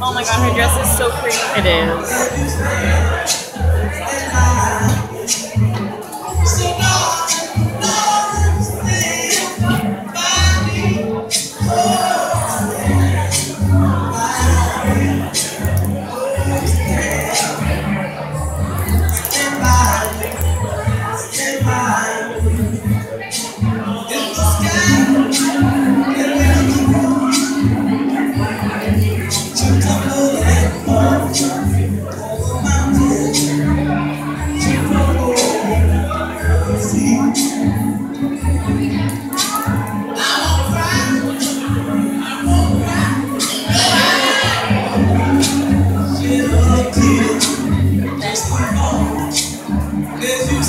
Oh my god, her dress is so pretty. It is. Good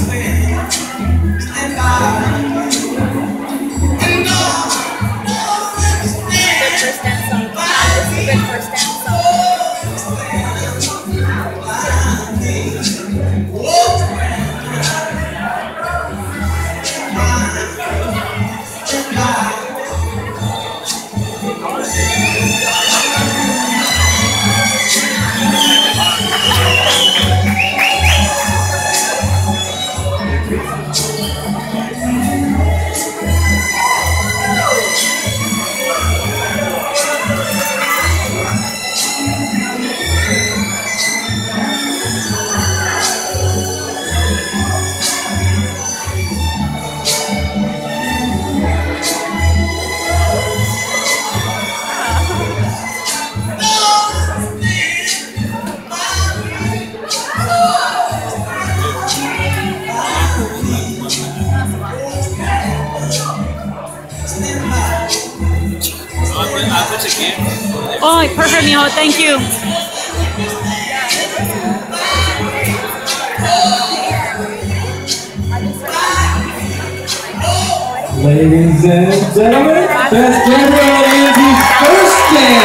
Oh, perfect, mijo. Thank you. Ladies and gentlemen, that's Gabriel Angie's first dance.